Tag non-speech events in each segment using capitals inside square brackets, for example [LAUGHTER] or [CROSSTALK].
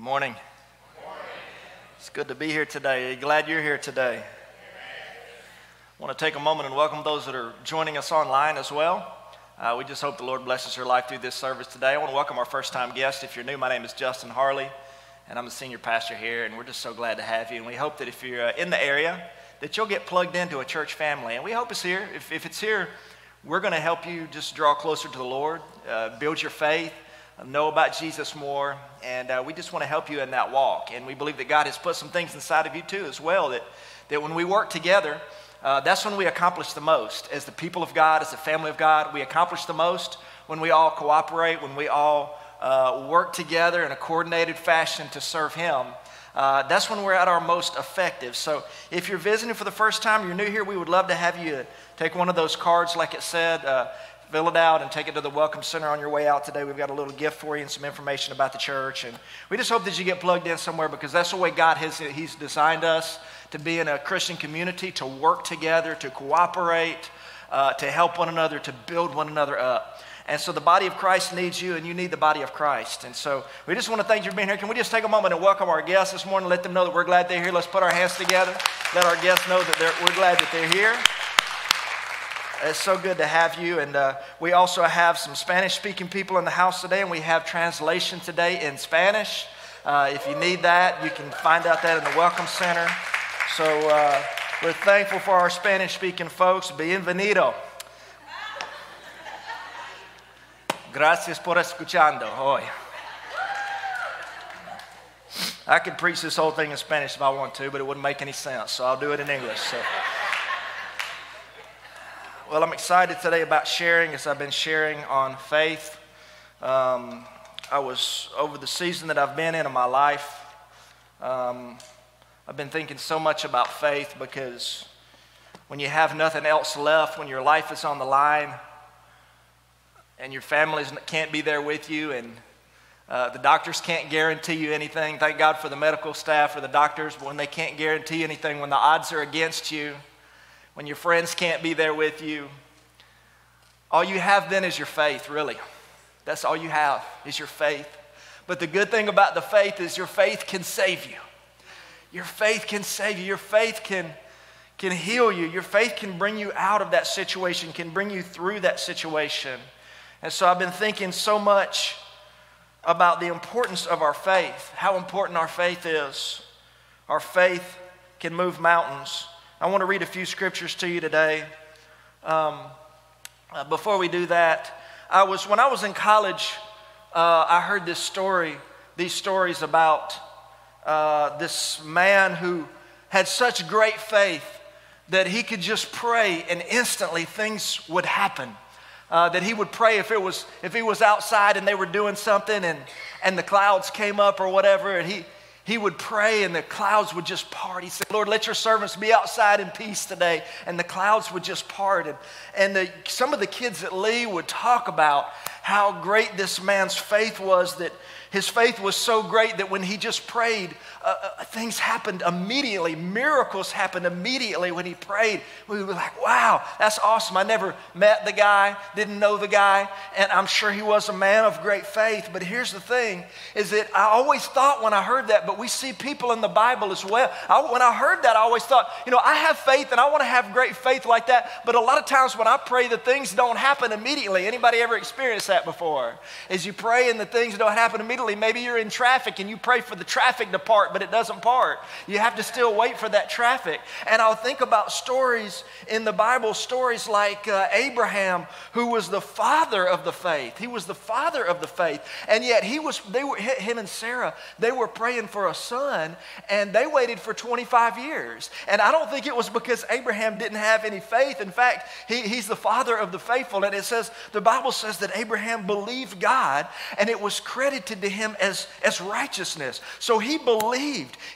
Good morning. It's good to be here today. Glad you're here today. I want to take a moment and welcome those that are joining us online as well. Uh, we just hope the Lord blesses your life through this service today. I want to welcome our first time guest. If you're new, my name is Justin Harley, and I'm the senior pastor here, and we're just so glad to have you. And we hope that if you're uh, in the area, that you'll get plugged into a church family. And we hope it's here. If, if it's here, we're going to help you just draw closer to the Lord, uh, build your faith, know about Jesus more, and uh, we just want to help you in that walk. And we believe that God has put some things inside of you too, as well, that, that when we work together, uh, that's when we accomplish the most. As the people of God, as the family of God, we accomplish the most when we all cooperate, when we all uh, work together in a coordinated fashion to serve Him. Uh, that's when we're at our most effective. So, if you're visiting for the first time, you're new here, we would love to have you take one of those cards, like it said, uh, fill it out and take it to the Welcome Center on your way out today. We've got a little gift for you and some information about the church. And we just hope that you get plugged in somewhere because that's the way God has He's designed us to be in a Christian community, to work together, to cooperate, uh, to help one another, to build one another up. And so the body of Christ needs you, and you need the body of Christ. And so we just want to thank you for being here. Can we just take a moment and welcome our guests this morning? Let them know that we're glad they're here. Let's put our hands together. Let our guests know that we're glad that they're here. It's so good to have you. And uh, we also have some Spanish speaking people in the house today, and we have translation today in Spanish. Uh, if you need that, you can find out that in the Welcome Center. So uh, we're thankful for our Spanish speaking folks. Bienvenido. Gracias por escuchando hoy. I could preach this whole thing in Spanish if I want to, but it wouldn't make any sense, so I'll do it in English. So. Well, I'm excited today about sharing as I've been sharing on faith. Um, I was, over the season that I've been in in my life, um, I've been thinking so much about faith because when you have nothing else left, when your life is on the line, and your family can't be there with you, and uh, the doctors can't guarantee you anything. Thank God for the medical staff or the doctors, but when they can't guarantee anything, when the odds are against you, when your friends can't be there with you. All you have then is your faith, really. That's all you have is your faith. But the good thing about the faith is your faith can save you. Your faith can save you. Your faith can, can heal you. Your faith can bring you out of that situation, can bring you through that situation. And so I've been thinking so much about the importance of our faith, how important our faith is. Our faith can move mountains. I want to read a few scriptures to you today. Um, uh, before we do that, I was when I was in college, uh, I heard this story, these stories about uh, this man who had such great faith that he could just pray and instantly things would happen. Uh, that he would pray if it was if he was outside and they were doing something and and the clouds came up or whatever and he he would pray and the clouds would just part. He said, Lord, let your servants be outside in peace today. And the clouds would just part. And, and the, some of the kids at Lee would talk about how great this man's faith was that his faith was so great that when he just prayed, uh, uh, things happened immediately. Miracles happened immediately when he prayed. We were like, wow, that's awesome. I never met the guy, didn't know the guy, and I'm sure he was a man of great faith. But here's the thing is that I always thought when I heard that, but we see people in the Bible as well. I, when I heard that, I always thought, you know, I have faith and I want to have great faith like that. But a lot of times when I pray, the things don't happen immediately. Anybody ever experienced that before? As you pray and the things don't happen immediately, Maybe you're in traffic and you pray for the traffic to part, but it doesn't part. You have to still wait for that traffic. And I'll think about stories in the Bible, stories like uh, Abraham, who was the father of the faith. He was the father of the faith. And yet he was, they were, him and Sarah, they were praying for a son and they waited for 25 years. And I don't think it was because Abraham didn't have any faith. In fact, he, he's the father of the faithful. And it says, the Bible says that Abraham believed God and it was credited to him as, as righteousness. So he believed.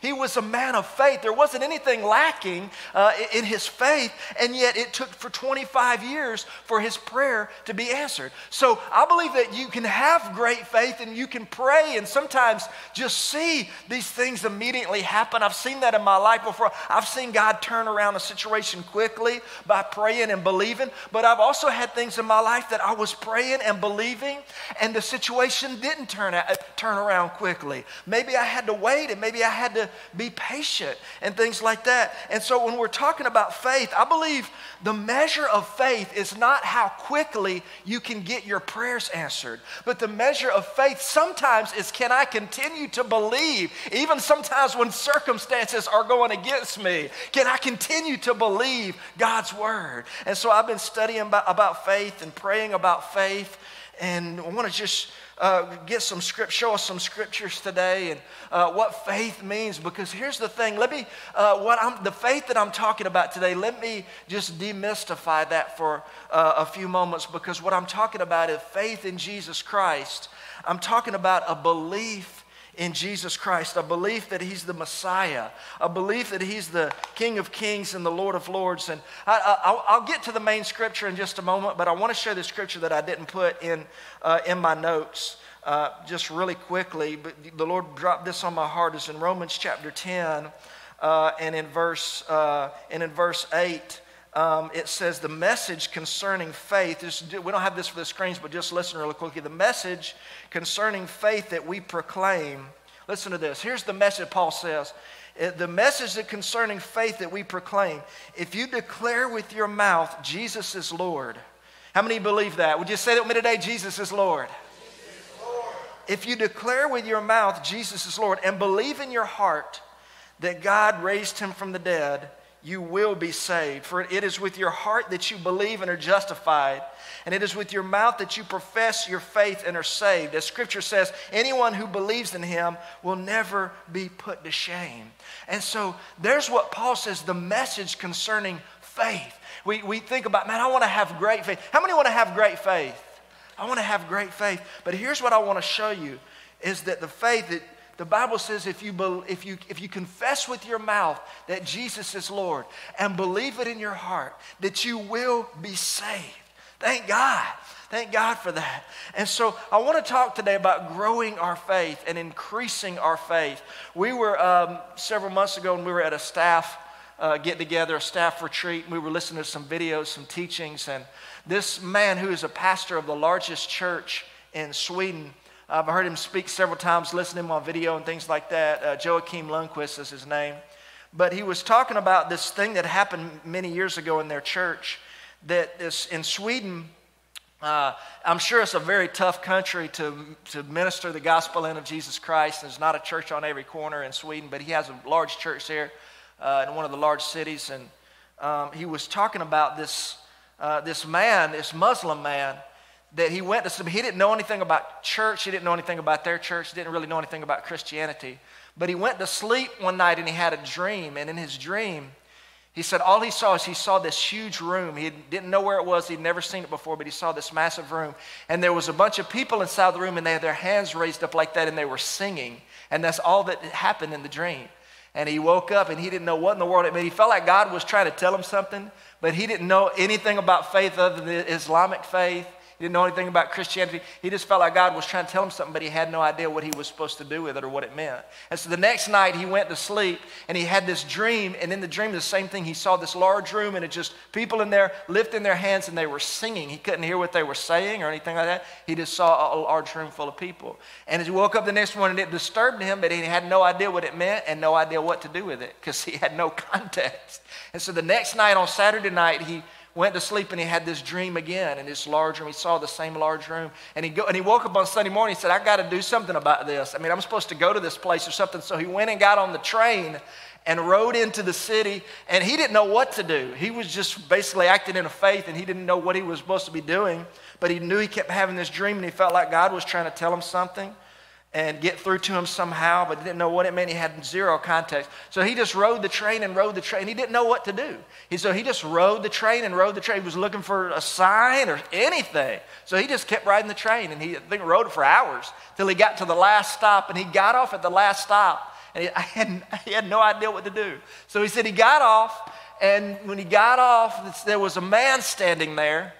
He was a man of faith. There wasn't anything lacking uh, in his faith, and yet it took for 25 years for his prayer to be answered. So I believe that you can have great faith and you can pray and sometimes just see these things immediately happen. I've seen that in my life before. I've seen God turn around a situation quickly by praying and believing, but I've also had things in my life that I was praying and believing believing and the situation didn't turn, out, turn around quickly. Maybe I had to wait and maybe I had to be patient and things like that. And so when we're talking about faith, I believe the measure of faith is not how quickly you can get your prayers answered, but the measure of faith sometimes is can I continue to believe, even sometimes when circumstances are going against me? Can I continue to believe God's word? And so I've been studying about, about faith and praying about faith, and I want to just uh, get some script, show us some scriptures today and uh, what faith means. Because here's the thing: let me, uh, what I'm, the faith that I'm talking about today. Let me just demystify that for uh, a few moments. Because what I'm talking about is faith in Jesus Christ. I'm talking about a belief in Jesus Christ, a belief that He's the Messiah, a belief that He's the King of Kings and the Lord of Lords. And I, will get to the main scripture in just a moment, but I want to share the scripture that I didn't put in, uh, in my notes uh, just really quickly. But the Lord dropped this on my heart. Is in Romans chapter 10 uh, and in verse, uh, and in verse 8 um, it says the message concerning faith. we don't have this for the screens, but just listen really quickly. The message concerning faith that we proclaim. Listen to this. Here's the message Paul says. Uh, the message that concerning faith that we proclaim. If you declare with your mouth Jesus is Lord, how many believe that? Would you say that with me today? Jesus is Lord. If you declare with your mouth Jesus is Lord and believe in your heart that God raised him from the dead, you will be saved. For it is with your heart that you believe and are justified, and it is with your mouth that you profess your faith and are saved. As scripture says, anyone who believes in him will never be put to shame. And so there's what Paul says the message concerning faith. We, we think about, man, I want to have great faith. How many want to have great faith? I want to have great faith. But here's what I want to show you is that the faith that the Bible says if you, if, you, if you confess with your mouth that Jesus is Lord and believe it in your heart, that you will be saved. Thank God. Thank God for that. And so I want to talk today about growing our faith and increasing our faith. We were um, several months ago and we were at a staff uh, get together, a staff retreat. and We were listening to some videos, some teachings, and this man who is a pastor of the largest church in Sweden I've heard him speak several times, listen to him on video and things like that. Uh, Joakim Lundqvist is his name. But he was talking about this thing that happened many years ago in their church that is in Sweden. Uh, I'm sure it's a very tough country to, to minister the gospel in of Jesus Christ. There's not a church on every corner in Sweden, but he has a large church there uh, in one of the large cities. And um, he was talking about this, uh, this man, this Muslim man, that he went to some, he didn't know anything about church, he didn't know anything about their church, He didn't really know anything about Christianity. But he went to sleep one night and he had a dream. And in his dream, he said all he saw is he saw this huge room. He didn't know where it was, he'd never seen it before, but he saw this massive room. And there was a bunch of people inside the room and they had their hands raised up like that and they were singing. And that's all that happened in the dream. And he woke up and he didn't know what in the world it meant. He felt like God was trying to tell him something, but he didn't know anything about faith other than the Islamic faith. Didn't know anything about Christianity. He just felt like God was trying to tell him something, but he had no idea what he was supposed to do with it or what it meant. And so the next night he went to sleep and he had this dream. And in the dream, the same thing. He saw this large room and it just people in there lifting their hands and they were singing. He couldn't hear what they were saying or anything like that. He just saw a large room full of people. And as he woke up the next morning, it disturbed him, but he had no idea what it meant and no idea what to do with it because he had no [LAUGHS] context. And so the next night on Saturday night, he went to sleep and he had this dream again in this large room. He saw the same large room. And he, go, and he woke up on Sunday morning. He said, I got to do something about this. I mean, I'm supposed to go to this place or something. So he went and got on the train and rode into the city. And he didn't know what to do. He was just basically acting in a faith and he didn't know what he was supposed to be doing. But he knew he kept having this dream and he felt like God was trying to tell him something and get through to him somehow, but didn't know what it meant. He had zero context. So he just rode the train and rode the train. He didn't know what to do. He, so he just rode the train and rode the train. He was looking for a sign or anything. So he just kept riding the train and he I think rode it for hours till he got to the last stop and he got off at the last stop and he, [LAUGHS] I had, he had no idea what to do. So he said he got off and when he got off, there was a man standing there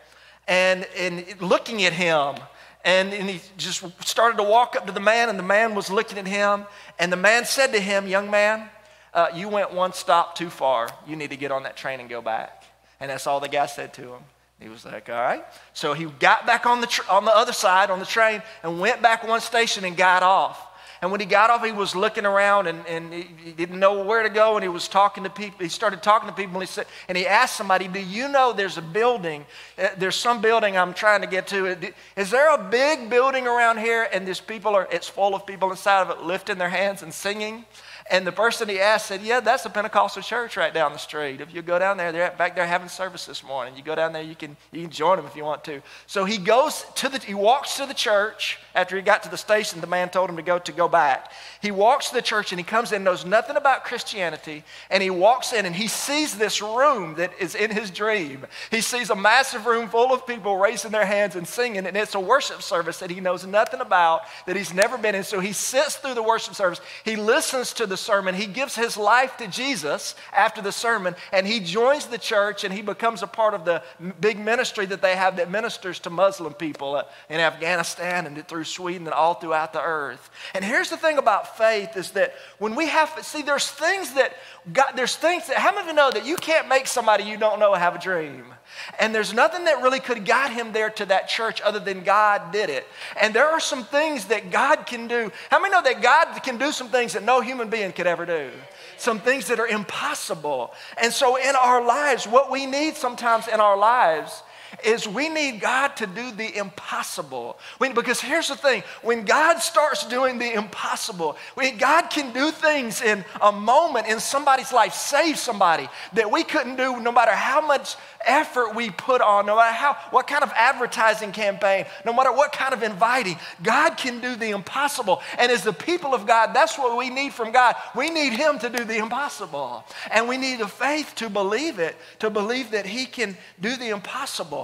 and, and looking at him and, and he just started to walk up to the man, and the man was looking at him. And the man said to him, Young man, uh, you went one stop too far. You need to get on that train and go back. And that's all the guy said to him. He was like, all right. So he got back on the, tr- on the other side, on the train, and went back one station and got off. And when he got off, he was looking around and, and he didn't know where to go. And he was talking to people. He started talking to people. And he, said, and he asked somebody, Do you know there's a building? Uh, there's some building I'm trying to get to. Is there a big building around here? And these people are, it's full of people inside of it lifting their hands and singing. And the person he asked said, Yeah, that's a Pentecostal church right down the street. If you go down there, they're back there having service this morning. You go down there, you can, you can join them if you want to. So he goes to the, he walks to the church. After he got to the station, the man told him to go to go back. He walks to the church and he comes in, knows nothing about Christianity, and he walks in and he sees this room that is in his dream. He sees a massive room full of people raising their hands and singing, and it's a worship service that he knows nothing about, that he's never been in. So he sits through the worship service. He listens to the the sermon, he gives his life to Jesus after the sermon, and he joins the church and he becomes a part of the big ministry that they have that ministers to Muslim people uh, in Afghanistan and through Sweden and all throughout the earth. And here's the thing about faith is that when we have, see, there's things that God, there's things that, how many of you know that you can't make somebody you don't know have a dream? And there's nothing that really could guide him there to that church other than God did it. And there are some things that God can do. How many know that God can do some things that no human being could ever do? Some things that are impossible. And so in our lives, what we need sometimes in our lives is we need God to do the impossible. When, because here's the thing when God starts doing the impossible, when God can do things in a moment in somebody's life, save somebody that we couldn't do no matter how much effort we put on, no matter how, what kind of advertising campaign, no matter what kind of inviting, God can do the impossible. And as the people of God, that's what we need from God. We need Him to do the impossible. And we need the faith to believe it, to believe that He can do the impossible.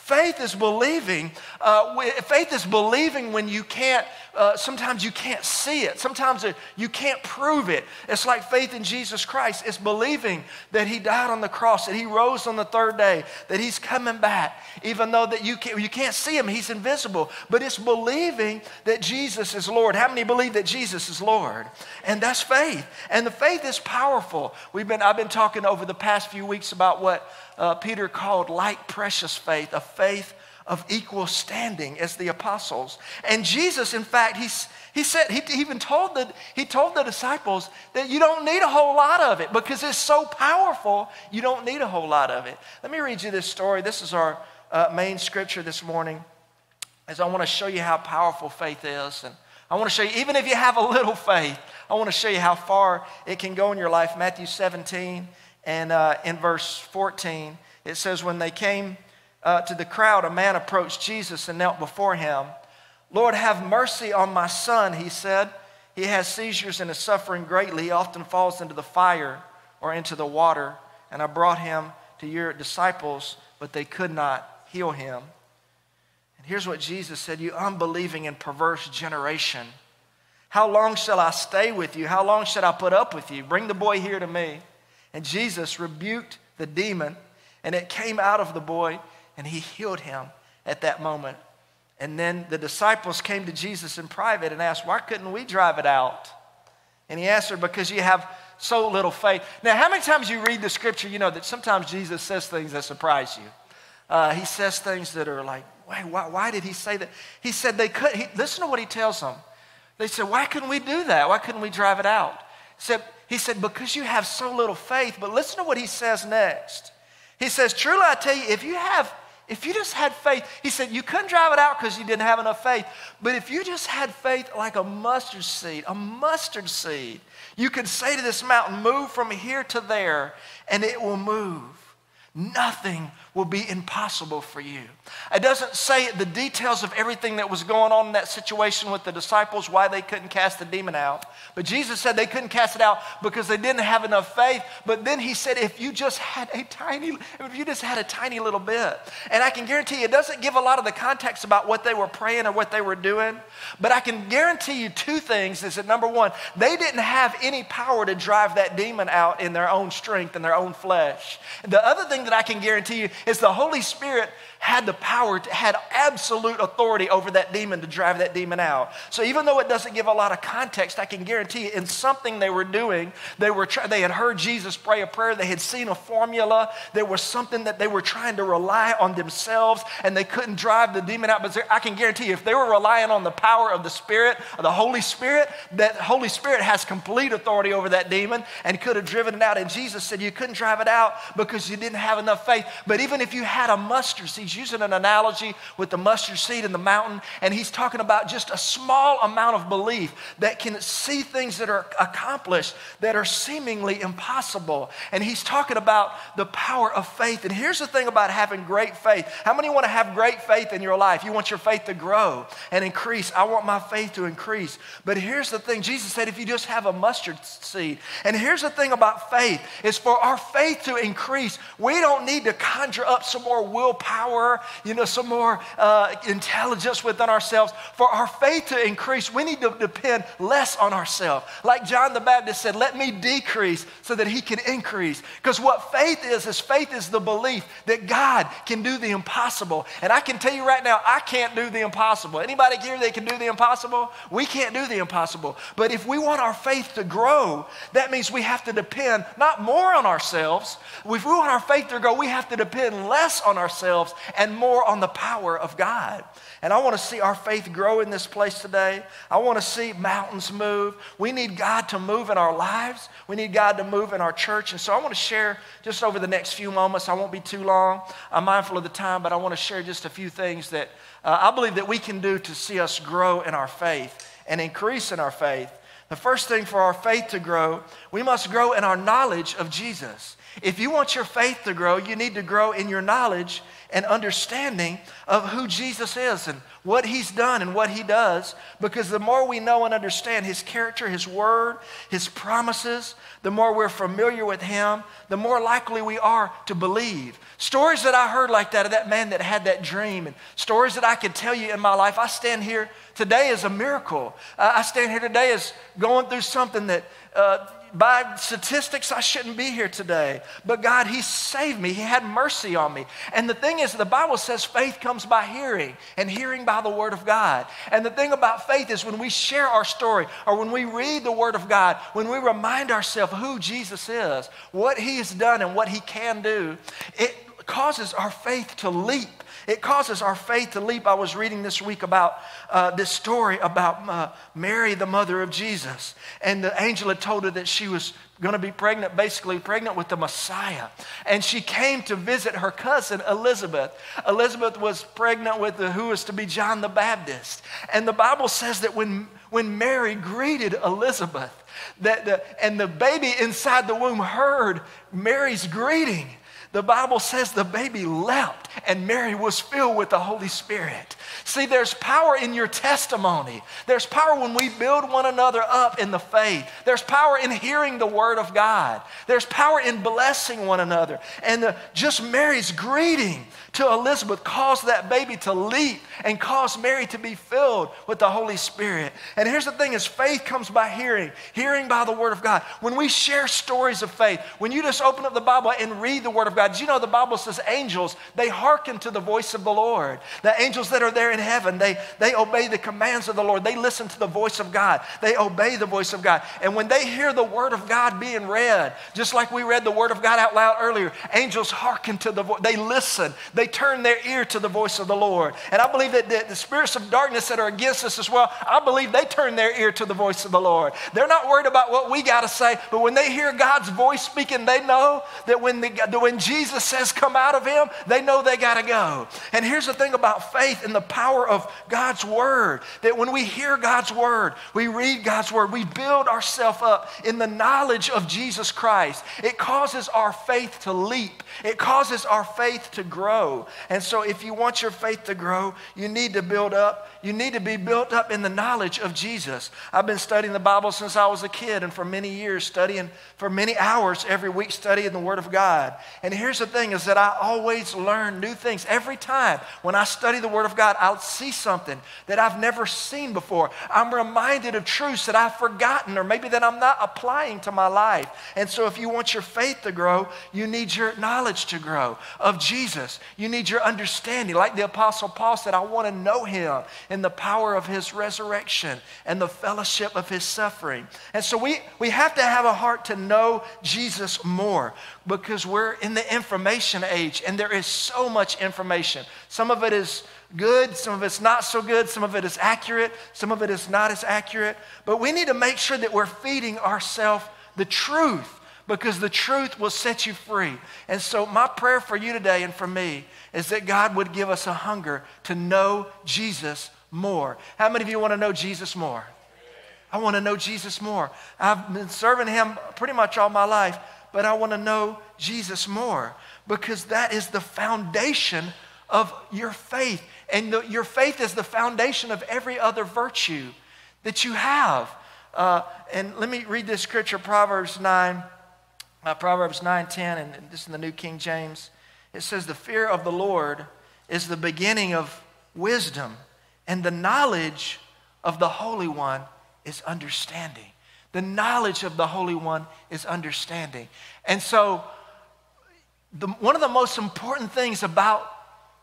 Faith is believing. Uh, faith is believing when you can't. Uh, sometimes you can't see it. Sometimes you can't prove it. It's like faith in Jesus Christ. It's believing that He died on the cross, that He rose on the third day, that He's coming back, even though that you can't, you can't see Him. He's invisible. But it's believing that Jesus is Lord. How many believe that Jesus is Lord? And that's faith. And the faith is powerful. We've been I've been talking over the past few weeks about what uh, Peter called like precious faith, a faith of equal standing as the apostles. And Jesus, in fact, he's, he said, he even told the, he told the disciples that you don't need a whole lot of it because it's so powerful, you don't need a whole lot of it. Let me read you this story. This is our uh, main scripture this morning, as I want to show you how powerful faith is. And I want to show you, even if you have a little faith, I want to show you how far it can go in your life. Matthew 17 and uh, in verse 14, it says, When they came uh, to the crowd, a man approached Jesus and knelt before him. Lord, have mercy on my son, he said. He has seizures and is suffering greatly. He often falls into the fire or into the water. And I brought him to your disciples, but they could not heal him. And here's what Jesus said You unbelieving and perverse generation. How long shall I stay with you? How long should I put up with you? Bring the boy here to me. And Jesus rebuked the demon, and it came out of the boy, and he healed him at that moment. And then the disciples came to Jesus in private and asked, Why couldn't we drive it out? And he answered, Because you have so little faith. Now, how many times you read the scripture, you know that sometimes Jesus says things that surprise you? Uh, he says things that are like, Wait, why, why did he say that? He said they could. He, listen to what he tells them. They said, Why couldn't we do that? Why couldn't we drive it out? He said, he said, Because you have so little faith. But listen to what he says next. He says, Truly I tell you, if you have, if you just had faith, he said, you couldn't drive it out because you didn't have enough faith. But if you just had faith like a mustard seed, a mustard seed, you could say to this mountain, Move from here to there, and it will move. Nothing will be impossible for you. It doesn't say the details of everything that was going on in that situation with the disciples, why they couldn't cast the demon out. But Jesus said they couldn't cast it out because they didn't have enough faith. But then he said, if you just had a tiny, if you just had a tiny little bit. And I can guarantee you, it doesn't give a lot of the context about what they were praying or what they were doing. But I can guarantee you two things is that number one, they didn't have any power to drive that demon out in their own strength and their own flesh. The other thing thing that I can guarantee you is the Holy Spirit had the power, to, had absolute authority over that demon to drive that demon out. So even though it doesn't give a lot of context, I can guarantee you in something they were doing, they, were try, they had heard Jesus pray a prayer, they had seen a formula, there was something that they were trying to rely on themselves and they couldn't drive the demon out. But I can guarantee you, if they were relying on the power of the Spirit, of the Holy Spirit, that Holy Spirit has complete authority over that demon and could have driven it out. And Jesus said you couldn't drive it out because you didn't have enough faith. But even if you had a mustard seed, he's using an analogy with the mustard seed in the mountain, and he's talking about just a small amount of belief that can see things that are accomplished that are seemingly impossible. And he's talking about the power of faith. And here's the thing about having great faith. How many want to have great faith in your life? You want your faith to grow and increase. I want my faith to increase. But here's the thing Jesus said if you just have a mustard seed. And here's the thing about faith is for our faith to increase, we don't need to conjure up some more willpower you know, some more uh, intelligence within ourselves. For our faith to increase, we need to depend less on ourselves. Like John the Baptist said, let me decrease so that he can increase. Because what faith is, is faith is the belief that God can do the impossible. And I can tell you right now, I can't do the impossible. Anybody here that can do the impossible? We can't do the impossible. But if we want our faith to grow, that means we have to depend not more on ourselves. If we want our faith to grow, we have to depend less on ourselves and more on the power of God. And I want to see our faith grow in this place today. I want to see mountains move. We need God to move in our lives. We need God to move in our church. And so I want to share just over the next few moments. I won't be too long. I'm mindful of the time, but I want to share just a few things that uh, I believe that we can do to see us grow in our faith and increase in our faith. The first thing for our faith to grow, we must grow in our knowledge of Jesus. If you want your faith to grow, you need to grow in your knowledge and understanding of who Jesus is and what he's done and what he does. Because the more we know and understand his character, his word, his promises, the more we're familiar with him, the more likely we are to believe. Stories that I heard like that of that man that had that dream, and stories that I could tell you in my life. I stand here today as a miracle. I stand here today as going through something that. Uh, by statistics, I shouldn't be here today. But God, He saved me. He had mercy on me. And the thing is, the Bible says faith comes by hearing, and hearing by the Word of God. And the thing about faith is when we share our story, or when we read the Word of God, when we remind ourselves who Jesus is, what He has done, and what He can do, it causes our faith to leap it causes our faith to leap. I was reading this week about uh, this story about uh, Mary, the mother of Jesus. And the angel had told her that she was going to be pregnant, basically pregnant with the Messiah. And she came to visit her cousin Elizabeth. Elizabeth was pregnant with the, who was to be John the Baptist. And the Bible says that when, when Mary greeted Elizabeth, that the, and the baby inside the womb heard Mary's greeting, the Bible says the baby leapt and Mary was filled with the Holy Spirit. See, there's power in your testimony. There's power when we build one another up in the faith. There's power in hearing the word of God. There's power in blessing one another. And the, just Mary's greeting to Elizabeth caused that baby to leap and caused Mary to be filled with the Holy Spirit. And here's the thing is faith comes by hearing, hearing by the word of God. When we share stories of faith, when you just open up the Bible and read the word of God, you know the Bible says angels, they hearken to the voice of the Lord. The angels that are there in heaven, they, they obey the commands of the Lord. They listen to the voice of God. They obey the voice of God. And when they hear the word of God being read, just like we read the word of God out loud earlier, angels hearken to the voice. They listen. They turn their ear to the voice of the Lord. And I believe that the, the spirits of darkness that are against us as well, I believe they turn their ear to the voice of the Lord. They're not worried about what we got to say, but when they hear God's voice speaking, they know that when, the, when Jesus says come out of him, they know they got to go. And here's the thing about faith and the power of God's word that when we hear God's word, we read God's word, we build ourselves up in the knowledge of Jesus Christ. It causes our faith to leap, it causes our faith to grow. And so, if you want your faith to grow, you need to build up. You need to be built up in the knowledge of Jesus. I've been studying the Bible since I was a kid, and for many years, studying for many hours every week, studying the Word of God. And here's the thing is that I always learn new things. Every time when I study the Word of God, I'll see something that I've never seen before. I'm reminded of truths that I've forgotten or maybe that I'm not applying to my life. And so if you want your faith to grow, you need your knowledge to grow of Jesus. You need your understanding. Like the Apostle Paul said, I want to know him in the power of his resurrection and the fellowship of his suffering. And so we, we have to have a heart to know Jesus more because we're in the information age and there is so much information. Some of it is good, some of it's not so good, some of it is accurate, some of it is not as accurate. But we need to make sure that we're feeding ourselves the truth because the truth will set you free. And so, my prayer for you today and for me is that God would give us a hunger to know Jesus more. How many of you want to know Jesus more? I want to know Jesus more. I've been serving him pretty much all my life, but I want to know Jesus more because that is the foundation of your faith. And the, your faith is the foundation of every other virtue that you have. Uh, and let me read this scripture, Proverbs 9, uh, Proverbs 9:10, and this is in the New King James. It says, The fear of the Lord is the beginning of wisdom, and the knowledge of the Holy One is understanding. The knowledge of the Holy One is understanding. And so, the, one of the most important things about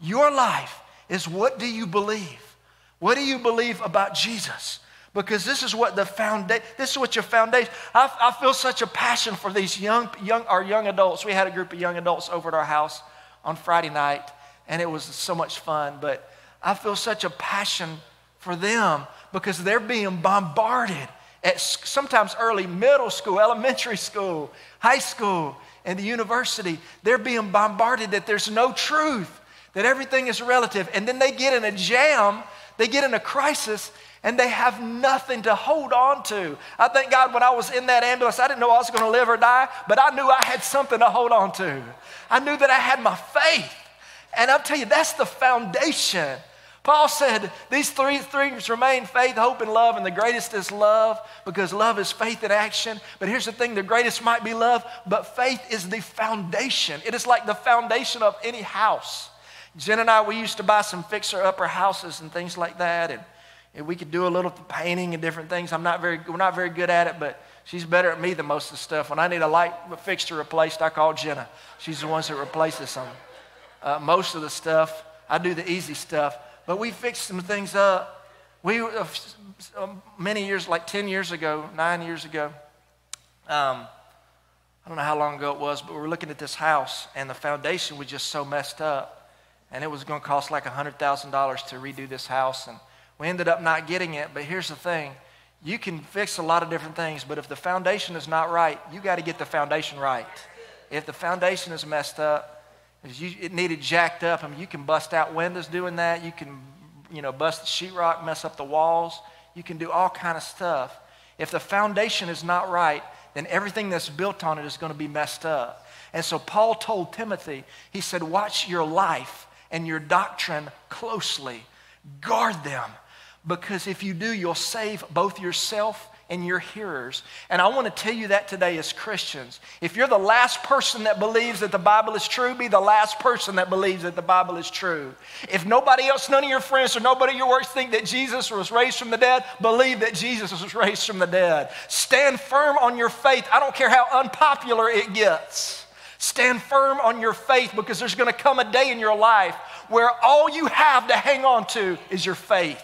your life is what do you believe? What do you believe about Jesus? Because this is what the foundation, this is what your foundation, I, I feel such a passion for these young, young, our young adults. We had a group of young adults over at our house on Friday night, and it was so much fun. But I feel such a passion for them because they're being bombarded at sometimes early middle school, elementary school, high school, and the university. They're being bombarded that there's no truth, that everything is relative. And then they get in a jam, they get in a crisis, and they have nothing to hold on to. I thank God when I was in that ambulance, I didn't know I was going to live or die, but I knew I had something to hold on to. I knew that I had my faith. And I'll tell you, that's the foundation Paul said these three things remain faith, hope, and love, and the greatest is love because love is faith in action. But here's the thing the greatest might be love, but faith is the foundation. It is like the foundation of any house. Jen and I, we used to buy some fixer upper houses and things like that, and, and we could do a little painting and different things. I'm not very, we're not very good at it, but she's better at me than most of the stuff. When I need a light fixture replaced, I call Jenna. She's the one that replaces them. Uh, most of the stuff, I do the easy stuff. But we fixed some things up. We, uh, um, many years, like 10 years ago, nine years ago, um, I don't know how long ago it was, but we were looking at this house, and the foundation was just so messed up. And it was going to cost like $100,000 to redo this house. And we ended up not getting it. But here's the thing you can fix a lot of different things, but if the foundation is not right, you got to get the foundation right. If the foundation is messed up, you, it needed jacked up. I mean, you can bust out windows doing that. You can, you know, bust the sheetrock, mess up the walls. You can do all kind of stuff. If the foundation is not right, then everything that's built on it is going to be messed up. And so Paul told Timothy, he said, watch your life and your doctrine closely. Guard them. Because if you do, you'll save both yourself and your hearers. And I want to tell you that today as Christians. If you're the last person that believes that the Bible is true, be the last person that believes that the Bible is true. If nobody else, none of your friends or nobody at your work think that Jesus was raised from the dead, believe that Jesus was raised from the dead. Stand firm on your faith. I don't care how unpopular it gets. Stand firm on your faith because there's going to come a day in your life where all you have to hang on to is your faith.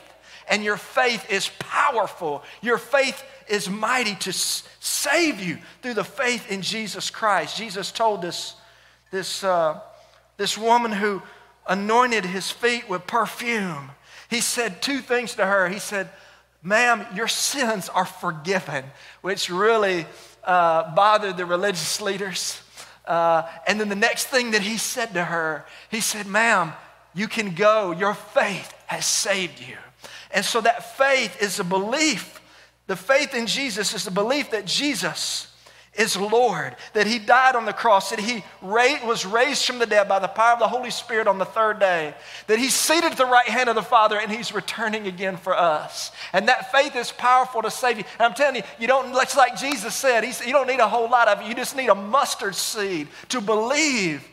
And your faith is powerful. Your faith is mighty to save you through the faith in Jesus Christ. Jesus told this, this, uh, this woman who anointed his feet with perfume, he said two things to her. He said, Ma'am, your sins are forgiven, which really uh, bothered the religious leaders. Uh, and then the next thing that he said to her, he said, Ma'am, you can go. Your faith has saved you. And so that faith is a belief the faith in Jesus is the belief that Jesus is Lord, that He died on the cross, that He was raised from the dead by the power of the Holy Spirit on the third day, that He's seated at the right hand of the Father and He's returning again for us. And that faith is powerful to save you. And I'm telling you, you don't, like Jesus said, you don't need a whole lot of it. You just need a mustard seed to believe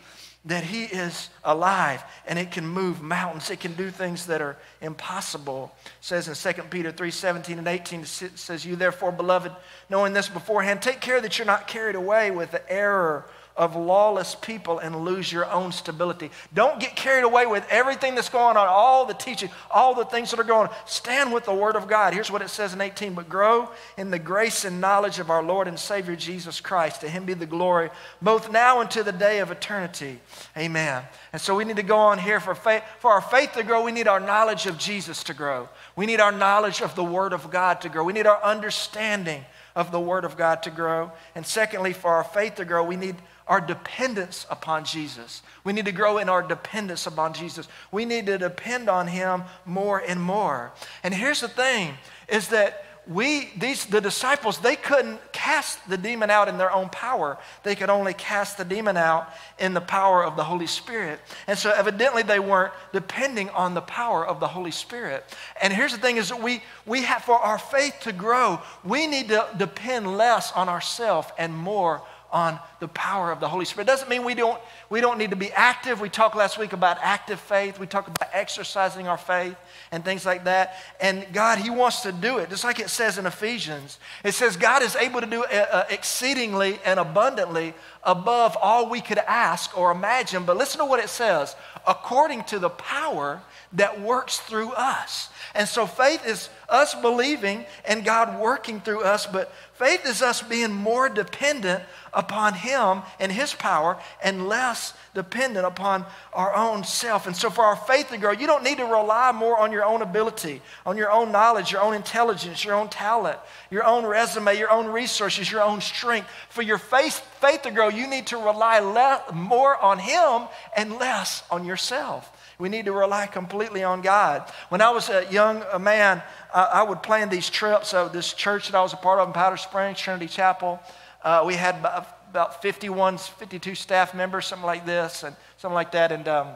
that he is alive and it can move mountains. It can do things that are impossible. It says in 2 peter 3 17 and 18 says you therefore beloved knowing this beforehand take care that you're not carried away with the error of lawless people and lose your own stability. Don't get carried away with everything that's going on, all the teaching, all the things that are going on. Stand with the Word of God. Here's what it says in 18 But grow in the grace and knowledge of our Lord and Savior Jesus Christ. To Him be the glory, both now and to the day of eternity. Amen. And so we need to go on here for faith. For our faith to grow, we need our knowledge of Jesus to grow. We need our knowledge of the Word of God to grow. We need our understanding of the Word of God to grow. And secondly, for our faith to grow, we need our dependence upon Jesus. We need to grow in our dependence upon Jesus. We need to depend on him more and more. And here's the thing is that we these the disciples they couldn't cast the demon out in their own power. They could only cast the demon out in the power of the holy spirit. And so evidently they weren't depending on the power of the holy spirit. And here's the thing is that we we have for our faith to grow we need to depend less on ourselves and more on the power of the Holy Spirit. It doesn't mean we don't, we don't need to be active. We talked last week about active faith. We talked about exercising our faith and things like that. And God, He wants to do it, just like it says in Ephesians. It says God is able to do uh, uh, exceedingly and abundantly above all we could ask or imagine. But listen to what it says according to the power that works through us. And so faith is us believing and God working through us, but faith is us being more dependent upon Him and His power and less dependent upon our own self. And so, for our faith to grow, you don't need to rely more on your own ability, on your own knowledge, your own intelligence, your own talent, your own resume, your own resources, your own strength. For your faith, faith to grow, you need to rely less, more on Him and less on yourself. We need to rely completely on God. When I was a young man, I would plan these trips. So, this church that I was a part of in Powder Springs, Trinity Chapel, uh, we had about 51, 52 staff members, something like this, and something like that. And, um,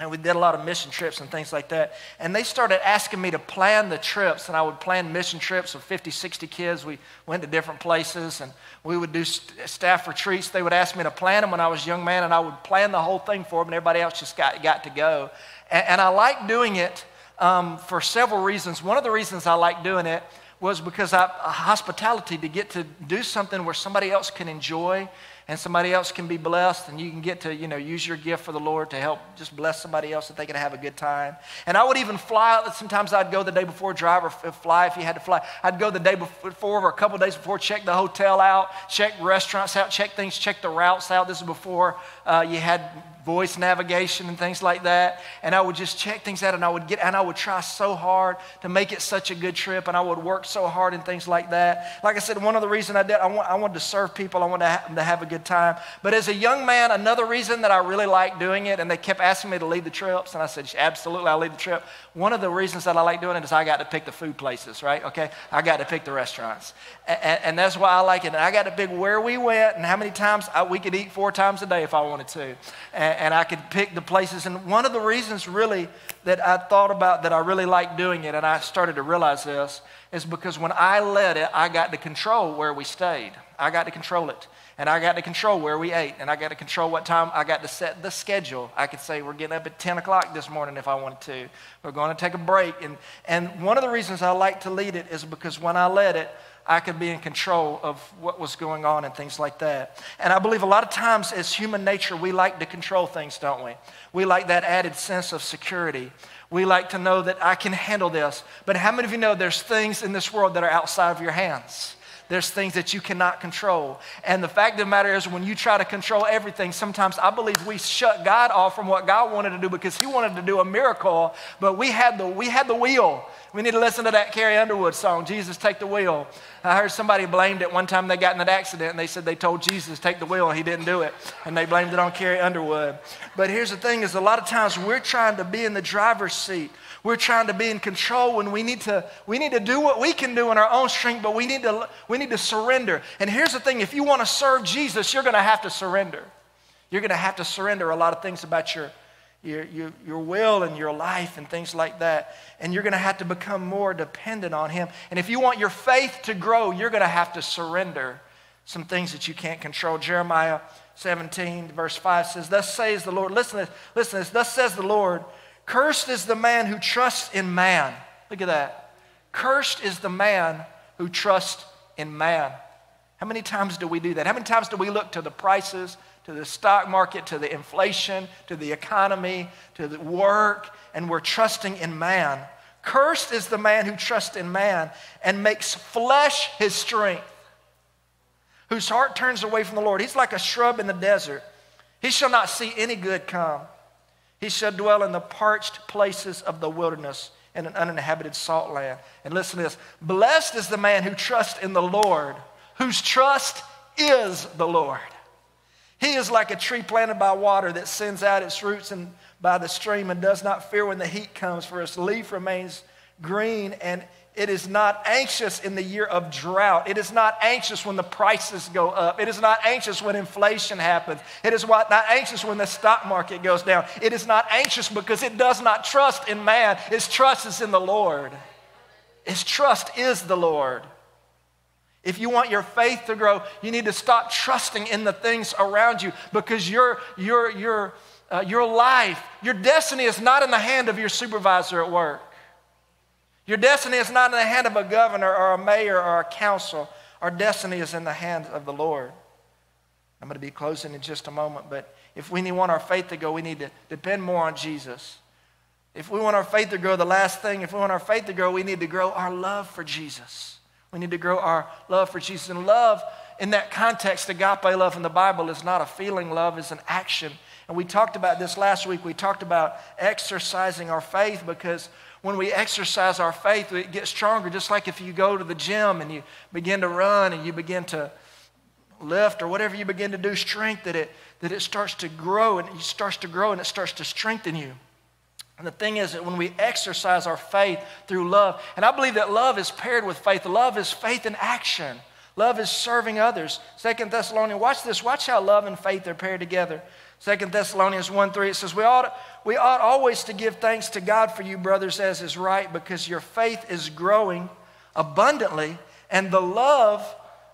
and we did a lot of mission trips and things like that. And they started asking me to plan the trips, and I would plan mission trips of 50, 60 kids. We went to different places, and we would do staff retreats. They would ask me to plan them when I was a young man, and I would plan the whole thing for them, and everybody else just got, got to go. And, and I like doing it um, for several reasons. One of the reasons I like doing it was because I, hospitality to get to do something where somebody else can enjoy and somebody else can be blessed and you can get to you know use your gift for the lord to help just bless somebody else that they can have a good time. And i would even fly sometimes i'd go the day before drive or fly if you had to fly. I'd go the day before or a couple days before check the hotel out check restaurants out check things check the routes out. This is before uh, you had voice navigation and things like that. And I would just check things out and I would get, and I would try so hard to make it such a good trip and I would work so hard and things like that. Like I said, one of the reasons I did, I, want, I wanted to serve people, I wanted to, ha- to have a good time. But as a young man, another reason that I really liked doing it, and they kept asking me to lead the trips, and I said, absolutely, I'll lead the trip. One of the reasons that I like doing it is I got to pick the food places, right? Okay? I got to pick the restaurants. And, and that's why I like it. And I got to pick where we went and how many times I, we could eat four times a day if I wanted to. And, and I could pick the places. And one of the reasons, really, that I thought about that I really liked doing it, and I started to realize this, is because when I led it, I got to control where we stayed. I got to control it. And I got to control where we ate. And I got to control what time I got to set the schedule. I could say, we're getting up at 10 o'clock this morning if I wanted to. We're going to take a break. And, and one of the reasons I like to lead it is because when I led it, I could be in control of what was going on and things like that. And I believe a lot of times as human nature, we like to control things, don't we? We like that added sense of security. We like to know that I can handle this. But how many of you know there's things in this world that are outside of your hands? There's things that you cannot control. And the fact of the matter is, when you try to control everything, sometimes I believe we shut God off from what God wanted to do because He wanted to do a miracle, but we had the, we had the wheel. We need to listen to that Carrie Underwood song, Jesus, Take the Wheel. I heard somebody blamed it one time they got in an accident and they said they told Jesus, take the wheel, and he didn't do it. And they blamed it on Carrie Underwood. But here's the thing is a lot of times we're trying to be in the driver's seat. We're trying to be in control when we need to, we need to do what we can do in our own strength, but we need to, we need to surrender. And here's the thing if you want to serve Jesus, you're going to have to surrender. You're going to have to surrender a lot of things about your, your, your, your will and your life and things like that. And you're going to have to become more dependent on Him. And if you want your faith to grow, you're going to have to surrender some things that you can't control. Jeremiah 17, verse 5 says, Thus says the Lord, listen to this, listen to this, thus says the Lord, cursed is the man who trusts in man. Look at that. Cursed is the man who trusts in man. How many times do we do that? How many times do we look to the prices, to the stock market, to the inflation, to the economy, to the work, and we're trusting in man? Cursed is the man who trusts in man and makes flesh his strength, whose heart turns away from the Lord. He's like a shrub in the desert. He shall not see any good come. He shall dwell in the parched places of the wilderness in an uninhabited salt land. And listen to this Blessed is the man who trusts in the Lord, whose trust is the Lord. He is like a tree planted by water that sends out its roots and by the stream and does not fear when the heat comes, for its leaf remains green and it is not anxious in the year of drought. It is not anxious when the prices go up. It is not anxious when inflation happens. It is not anxious when the stock market goes down. It is not anxious because it does not trust in man. Its trust is in the Lord. Its trust is the Lord. If you want your faith to grow, you need to stop trusting in the things around you because your, your, your, uh, your life, your destiny is not in the hand of your supervisor at work. Your destiny is not in the hand of a governor or a mayor or a council. Our destiny is in the hands of the Lord. I'm going to be closing in just a moment, but if we want our faith to go, we need to depend more on Jesus. If we want our faith to grow, the last thing, if we want our faith to grow, we need to grow our love for Jesus. We need to grow our love for Jesus. And love, in that context, agape love in the Bible is not a feeling, love is an action. And we talked about this last week. We talked about exercising our faith because when we exercise our faith, it gets stronger. Just like if you go to the gym and you begin to run and you begin to lift or whatever you begin to do, strength, that it, that it starts to grow and it starts to grow and it starts to strengthen you. And the thing is that when we exercise our faith through love, and I believe that love is paired with faith, love is faith in action. Love is serving others. Second Thessalonians, watch this. Watch how love and faith are paired together. Second Thessalonians 1 3, it says, we ought, we ought always to give thanks to God for you, brothers, as is right, because your faith is growing abundantly, and the love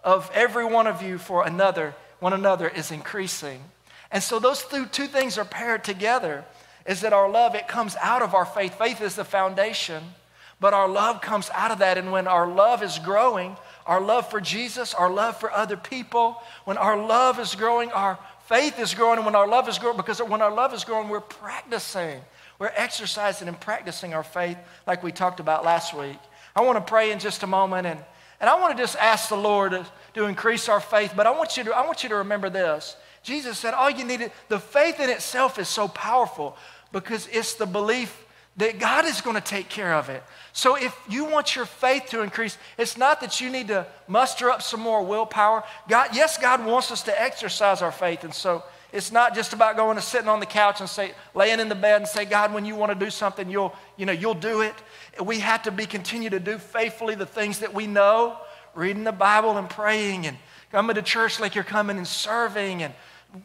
of every one of you for another, one another, is increasing. And so those two things are paired together. Is that our love, it comes out of our faith. Faith is the foundation, but our love comes out of that. And when our love is growing, our love for Jesus, our love for other people, when our love is growing, our faith is growing, and when our love is growing, because when our love is growing, we're practicing. We're exercising and practicing our faith like we talked about last week. I want to pray in just a moment, and, and I want to just ask the Lord to, to increase our faith, but I want, you to, I want you to remember this. Jesus said, All you need, the faith in itself is so powerful because it's the belief that God is going to take care of it. So if you want your faith to increase, it's not that you need to muster up some more willpower. God, yes, God wants us to exercise our faith. And so it's not just about going and sitting on the couch and say, laying in the bed and say, God, when you want to do something, you'll, you know, you'll do it. We have to be continue to do faithfully the things that we know, reading the Bible and praying and coming to church like you're coming and serving and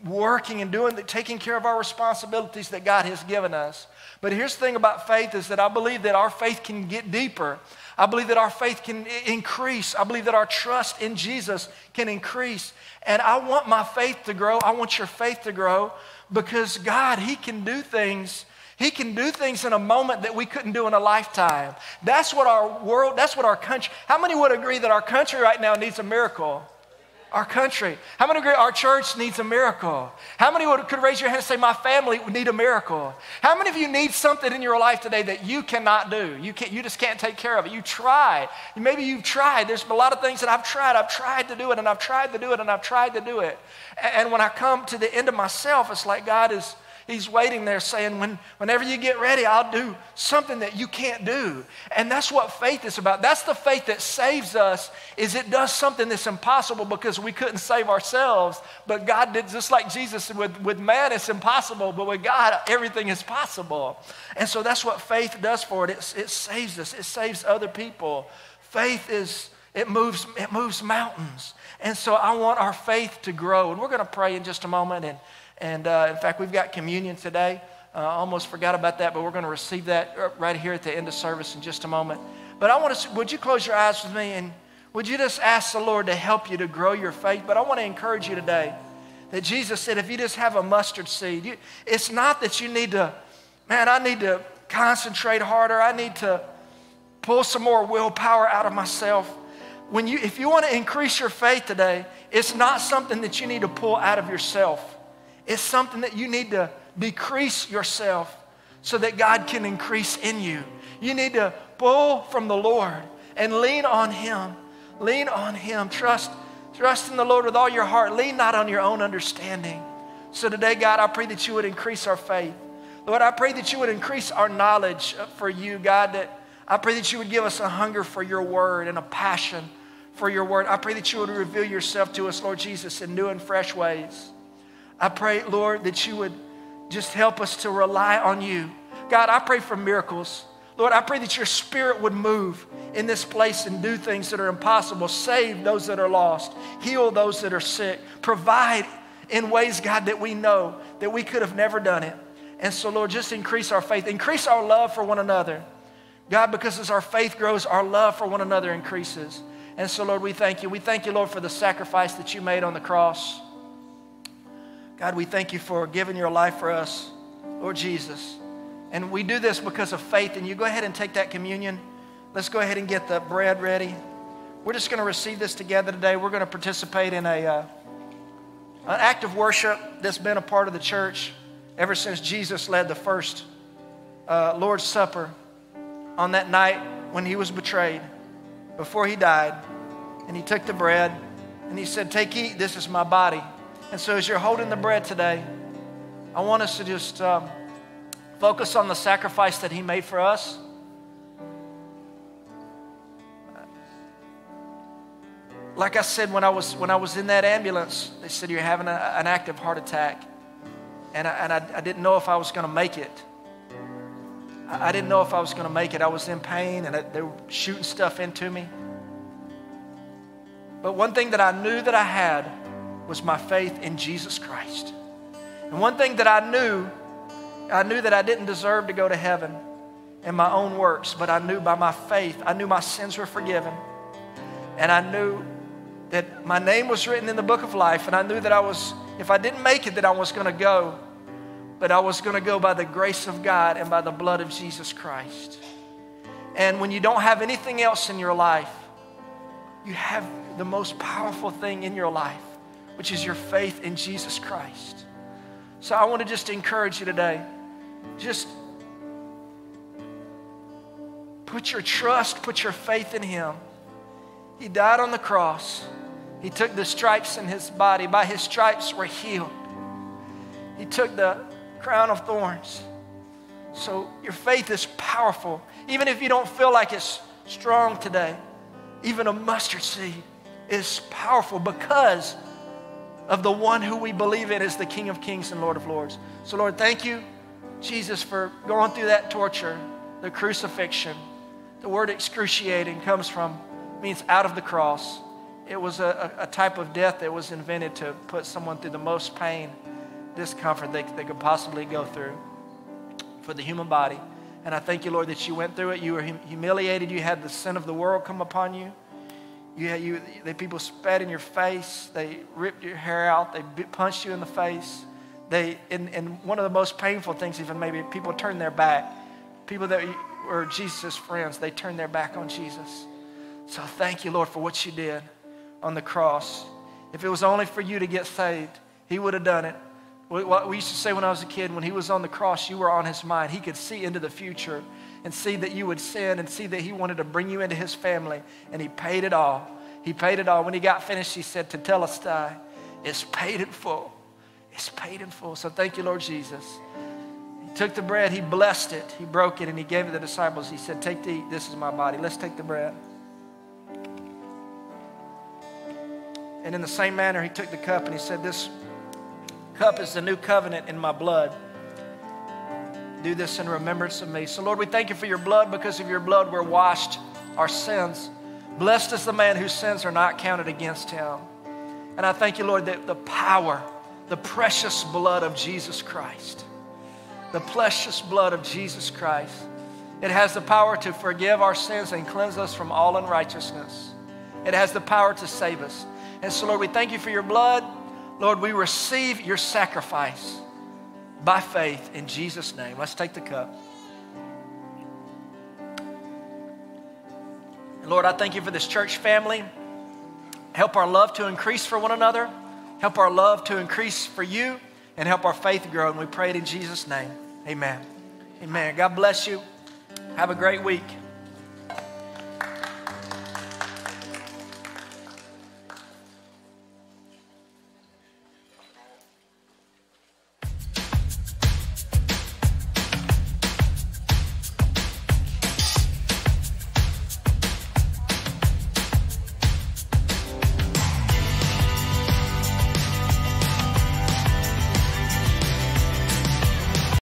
working and doing, the taking care of our responsibilities that God has given us. But here's the thing about faith is that I believe that our faith can get deeper. I believe that our faith can increase. I believe that our trust in Jesus can increase. And I want my faith to grow. I want your faith to grow because God, He can do things. He can do things in a moment that we couldn't do in a lifetime. That's what our world, that's what our country, how many would agree that our country right now needs a miracle? Our country? How many agree our church needs a miracle? How many would, could raise your hand and say, My family would need a miracle? How many of you need something in your life today that you cannot do? You, can't, you just can't take care of it. You try. Maybe you've tried. There's a lot of things that I've tried. I've tried to do it, and I've tried to do it, and I've tried to do it. And when I come to the end of myself, it's like God is He's waiting there saying, when, whenever you get ready, I'll do something that you can't do. And that's what faith is about. That's the faith that saves us, is it does something that's impossible because we couldn't save ourselves. But God did, just like Jesus, with, with man it's impossible, but with God everything is possible. And so that's what faith does for it. It, it saves us. It saves other people. Faith is, it moves, it moves mountains. And so I want our faith to grow. And we're going to pray in just a moment. And and uh, in fact, we've got communion today. Uh, almost forgot about that, but we're going to receive that uh, right here at the end of service in just a moment. But I want to, would you close your eyes with me? And Would you just ask the Lord to help you to grow your faith? But I want to encourage you today that Jesus said if you just have a mustard seed, you, it's not that you need to, man, I need to concentrate harder. I need to pull some more willpower out of myself. When you, if you want to increase your faith today, it's not something that you need to pull out of yourself. It's something that you need to decrease yourself so that God can increase in you. You need to pull from the Lord and lean on Him. Lean on Him. Trust, trust in the Lord with all your heart. Lean not on your own understanding. So today, God, I pray that you would increase our faith. Lord, I pray that you would increase our knowledge for you, God, that I pray that you would give us a hunger for your word and a passion for your word. I pray that you would reveal yourself to us, Lord Jesus, in new and fresh ways. I pray, Lord, that you would just help us to rely on you. God, I pray for miracles. Lord, I pray that your spirit would move in this place and do things that are impossible. Save those that are lost, heal those that are sick, provide in ways, God, that we know that we could have never done it. And so, Lord, just increase our faith, increase our love for one another. God, because as our faith grows, our love for one another increases. And so, Lord, we thank you. We thank you, Lord, for the sacrifice that you made on the cross. God, we thank you for giving your life for us, Lord Jesus. And we do this because of faith. And you go ahead and take that communion. Let's go ahead and get the bread ready. We're just going to receive this together today. We're going to participate in a, uh, an act of worship that's been a part of the church ever since Jesus led the first uh, Lord's Supper on that night when he was betrayed, before he died. And he took the bread and he said, Take, eat, this is my body. And so, as you're holding the bread today, I want us to just um, focus on the sacrifice that He made for us. Like I said, when I was, when I was in that ambulance, they said, You're having a, an active heart attack. And I, and I, I didn't know if I was going to make it. I, I didn't know if I was going to make it. I was in pain and they were shooting stuff into me. But one thing that I knew that I had was my faith in Jesus Christ. And one thing that I knew, I knew that I didn't deserve to go to heaven in my own works, but I knew by my faith, I knew my sins were forgiven. And I knew that my name was written in the book of life, and I knew that I was, if I didn't make it, that I was going to go, but I was going to go by the grace of God and by the blood of Jesus Christ. And when you don't have anything else in your life, you have the most powerful thing in your life which is your faith in Jesus Christ. So I want to just encourage you today. Just put your trust, put your faith in Him. He died on the cross. He took the stripes in His body. By His stripes, we're healed. He took the crown of thorns. So your faith is powerful. Even if you don't feel like it's strong today, even a mustard seed is powerful because of the one who we believe in is the King of Kings and Lord of Lords. So, Lord, thank you, Jesus, for going through that torture, the crucifixion. The word excruciating comes from, means out of the cross. It was a, a type of death that was invented to put someone through the most pain, discomfort they, they could possibly go through for the human body. And I thank you, Lord, that you went through it. You were humiliated. You had the sin of the world come upon you. You, you, they, people spat in your face. They ripped your hair out. They punched you in the face. They, and, and one of the most painful things, even maybe, people turned their back. People that were Jesus' friends, they turned their back on Jesus. So thank you, Lord, for what you did on the cross. If it was only for you to get saved, He would have done it. What we used to say when I was a kid, when He was on the cross, you were on His mind. He could see into the future and see that you would sin and see that He wanted to bring you into His family. And He paid it all. He paid it all. When He got finished, He said, To tell Tetelestai, it's paid in full. It's paid in full. So thank you, Lord Jesus. He took the bread, He blessed it, He broke it, and He gave it to the disciples. He said, Take to eat. This is my body. Let's take the bread. And in the same manner, He took the cup and He said, This cup is the new covenant in my blood. Do this in remembrance of me. So, Lord, we thank you for your blood. Because of your blood, we're washed our sins. Blessed is the man whose sins are not counted against him. And I thank you, Lord, that the power, the precious blood of Jesus Christ, the precious blood of Jesus Christ, it has the power to forgive our sins and cleanse us from all unrighteousness. It has the power to save us. And so, Lord, we thank you for your blood. Lord, we receive your sacrifice by faith in Jesus' name. Let's take the cup. Lord, I thank you for this church family. Help our love to increase for one another. Help our love to increase for you and help our faith grow. And we pray it in Jesus' name. Amen. Amen. God bless you. Have a great week.